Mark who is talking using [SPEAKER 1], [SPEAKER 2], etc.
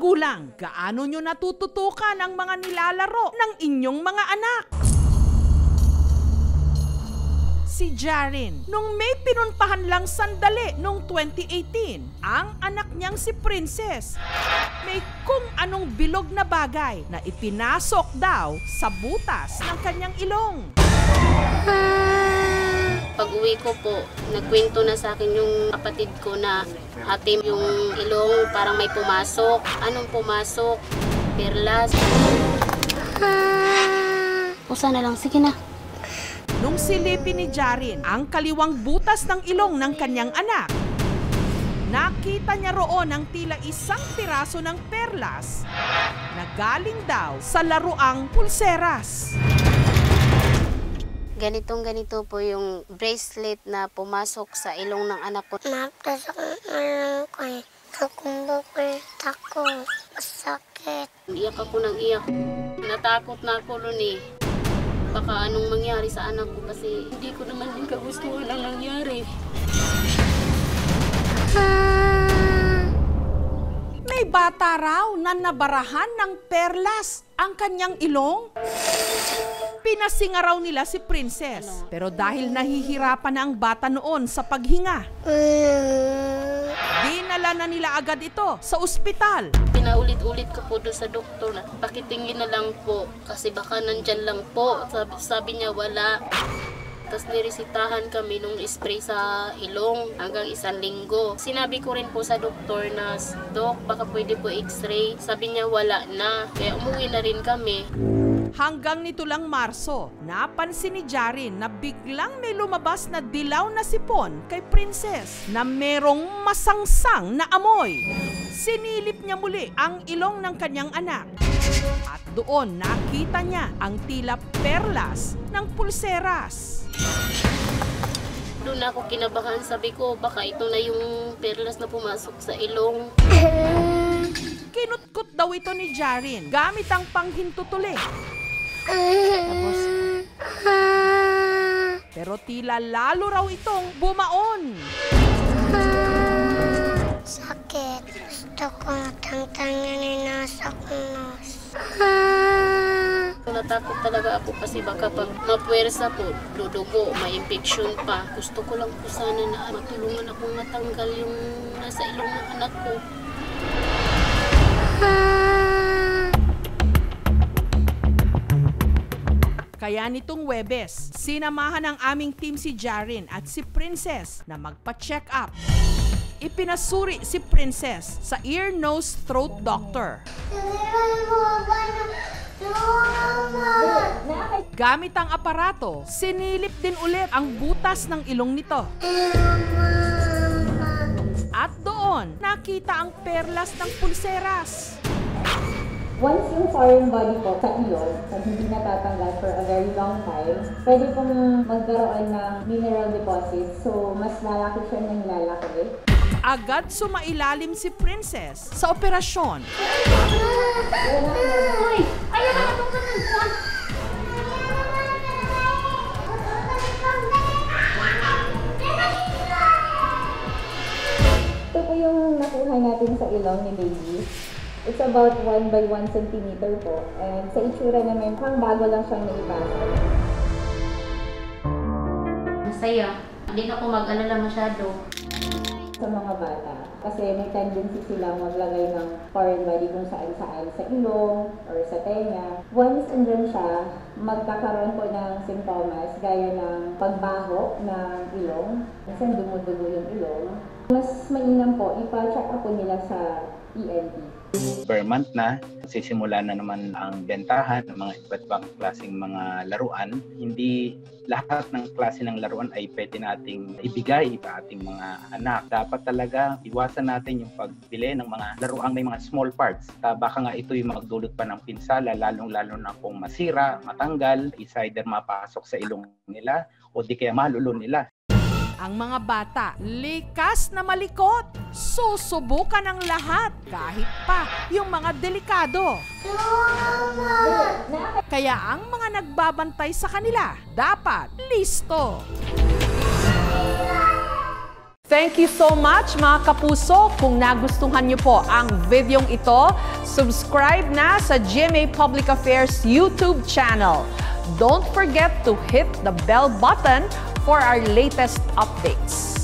[SPEAKER 1] magulang, gaano nyo natututukan ang mga nilalaro ng inyong mga anak? Si Jarin, nung may pinuntahan lang sandali noong 2018, ang anak niyang si Princess, may kung anong bilog na bagay na ipinasok daw sa butas ng kanyang ilong.
[SPEAKER 2] Pag uwi ko po, nagkwento na sa akin yung kapatid ko na ate yung ilong parang may pumasok. Anong pumasok? Perlas. Pusa na lang, sige na.
[SPEAKER 1] Nung silipin ni Jarin ang kaliwang butas ng ilong ng kanyang anak, nakita niya roon ang tila isang piraso ng perlas na galing daw sa laruang pulseras.
[SPEAKER 2] Ganitong ganito po yung bracelet na pumasok sa ilong ng anak ko.
[SPEAKER 3] Napasok ang alam ko eh. Kakumbok ulit ako. Masakit.
[SPEAKER 2] Iyak ako ng iyak. Natakot na ako nun eh. Baka anong mangyari sa anak ko kasi hindi ko naman din kagustuhan ang nangyari.
[SPEAKER 1] May bata raw na nabarahan ng perlas ang kanyang ilong. Pinasinga raw nila si Princess. Pero dahil nahihirapan na ang bata noon sa paghinga,
[SPEAKER 3] Mm.
[SPEAKER 1] dinala na nila agad ito sa ospital.
[SPEAKER 2] Pinaulit-ulit ko po doon sa doktor na pakitingin na lang po kasi baka nandyan lang po. Sabi, sabi niya wala. Tapos niresitahan kami nung spray sa ilong hanggang isang linggo. Sinabi ko rin po sa doktor na, Dok, baka pwede po x-ray. Sabi niya wala na. Kaya umuwi na rin kami.
[SPEAKER 1] Hanggang nito lang Marso, napansin ni Jarin na biglang may lumabas na dilaw na sipon kay Princess na merong masangsang na amoy. Sinilip niya muli ang ilong ng kanyang anak. At doon nakita niya ang tila perlas ng pulseras.
[SPEAKER 2] Doon ako kinabahan. Sabi ko, baka ito na yung perlas na pumasok sa ilong.
[SPEAKER 1] Kinutkot daw ito ni Jarin gamit ang panghintutuli.
[SPEAKER 2] Tapos,
[SPEAKER 1] Pero tila lalo raw itong bumaon.
[SPEAKER 3] Sakit. Gusto ko tangtangan ni nasa kunos.
[SPEAKER 2] natakot talaga ako kasi baka pag mapuwersa po, dudugo, may infection pa. Gusto ko lang po sana na matulungan akong matanggal yung nasa ilong ng anak ko.
[SPEAKER 1] Kaya nitong Webes, sinamahan ng aming team si Jarin at si Princess na magpa-check up. Ipinasuri si Princess sa ear, nose, throat doctor. Gamit ang aparato, sinilip din ulit ang butas ng ilong nito. At doon, nakita ang perlas ng pulseras.
[SPEAKER 4] Once yung foreign body po sa ilong, at hindi natatanggal for a very long time, pwede pong magkaroon ng mineral deposit. So, mas lalaki siya ng lalaki.
[SPEAKER 1] Agad sumailalim si Princess sa operasyon.
[SPEAKER 4] Ito po yung nakuha natin sa ilong ni baby. It's about 1 by 1 centimeter po. And sa itsura naman, pang bago lang siyang naipasok.
[SPEAKER 2] Masaya. Hindi na ako mag-alala masyado.
[SPEAKER 4] sa mga bata. Kasi may tendency silang maglagay ng foreign body kung saan-saan sa ilong or sa tenga. Once andyan siya, magkakaroon po ng simptomas gaya ng pagbaho ng ilong. Minsan dumudugo yung ilong. Mas mainam po, ipa-check up po nila sa E ENT.
[SPEAKER 5] per month na, sisimula na naman ang bentahan ng mga iba't ibang klaseng mga laruan. Hindi lahat ng klase ng laruan ay pwede nating ibigay sa ating mga anak. Dapat talaga iwasan natin yung pagbili ng mga laruang may mga small parts. Baka nga ito yung magdulot pa ng pinsala, lalong-lalo na kung masira, matanggal, is either mapasok sa ilong nila o di kaya malulo nila.
[SPEAKER 1] Ang mga bata, likas na malikot. Susubukan ang lahat, kahit pa yung mga delikado. Kaya ang mga nagbabantay sa kanila, dapat listo. Thank you so much mga kapuso. Kung nagustuhan niyo po ang videong ito, subscribe na sa GMA Public Affairs YouTube channel. Don't forget to hit the bell button for our latest updates.